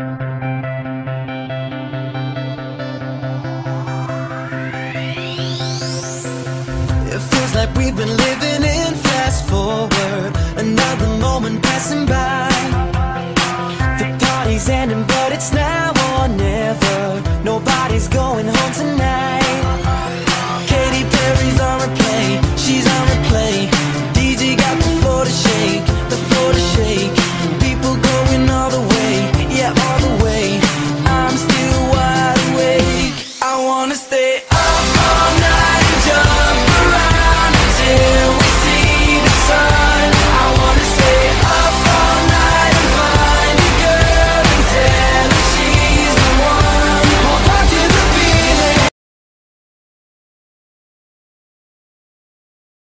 It feels like we've been living in fast forward. Another moment passing by. The party's ending